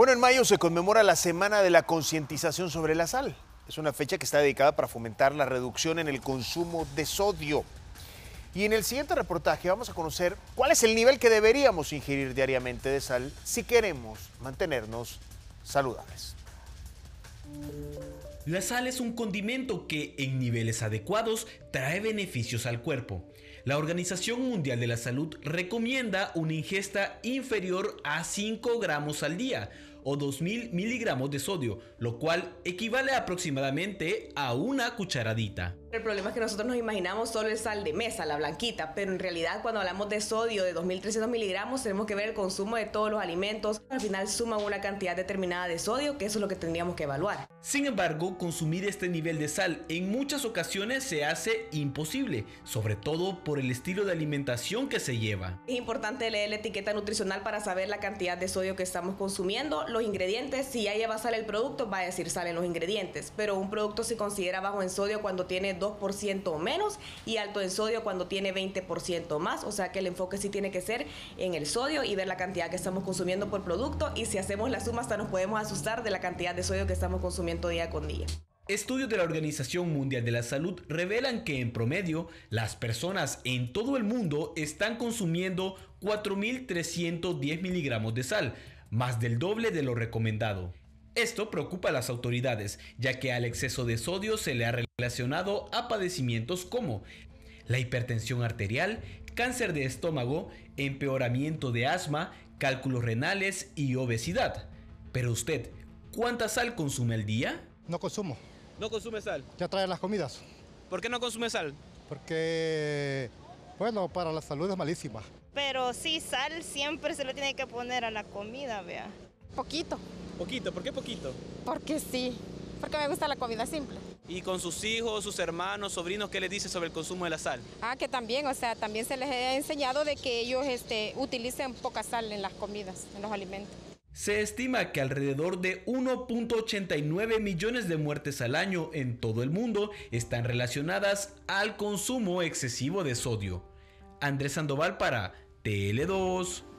Bueno, en mayo se conmemora la Semana de la Concientización sobre la Sal. Es una fecha que está dedicada para fomentar la reducción en el consumo de sodio. Y en el siguiente reportaje vamos a conocer cuál es el nivel que deberíamos ingerir diariamente de sal si queremos mantenernos saludables. La sal es un condimento que en niveles adecuados trae beneficios al cuerpo. La Organización Mundial de la Salud recomienda una ingesta inferior a 5 gramos al día o 2000 miligramos de sodio, lo cual equivale aproximadamente a una cucharadita. El problema es que nosotros nos imaginamos solo el sal de mesa, la blanquita, pero en realidad cuando hablamos de sodio de 2.300 miligramos tenemos que ver el consumo de todos los alimentos. Al final suman una cantidad determinada de sodio, que eso es lo que tendríamos que evaluar. Sin embargo, consumir este nivel de sal en muchas ocasiones se hace imposible, sobre todo por el estilo de alimentación que se lleva. Es importante leer la etiqueta nutricional para saber la cantidad de sodio que estamos consumiendo, los ingredientes, si ya lleva sal el producto, va a decir sal en los ingredientes, pero un producto se considera bajo en sodio cuando tiene 2% o menos y alto en sodio cuando tiene 20% más. O sea que el enfoque sí tiene que ser en el sodio y ver la cantidad que estamos consumiendo por producto. Y si hacemos la suma, hasta nos podemos asustar de la cantidad de sodio que estamos consumiendo día con día. Estudios de la Organización Mundial de la Salud revelan que en promedio las personas en todo el mundo están consumiendo 4.310 miligramos de sal, más del doble de lo recomendado. Esto preocupa a las autoridades, ya que al exceso de sodio se le ha relacionado a padecimientos como la hipertensión arterial, cáncer de estómago, empeoramiento de asma, cálculos renales y obesidad. Pero usted, ¿cuánta sal consume al día? No consumo. ¿No consume sal? Ya trae las comidas. ¿Por qué no consume sal? Porque, bueno, para la salud es malísima. Pero sí, sal siempre se le tiene que poner a la comida, vea. Poquito. Poquito, ¿por qué poquito? Porque sí, porque me gusta la comida simple. ¿Y con sus hijos, sus hermanos, sobrinos, qué les dice sobre el consumo de la sal? Ah, que también, o sea, también se les ha enseñado de que ellos este, utilicen poca sal en las comidas, en los alimentos. Se estima que alrededor de 1.89 millones de muertes al año en todo el mundo están relacionadas al consumo excesivo de sodio. Andrés Sandoval para TL2.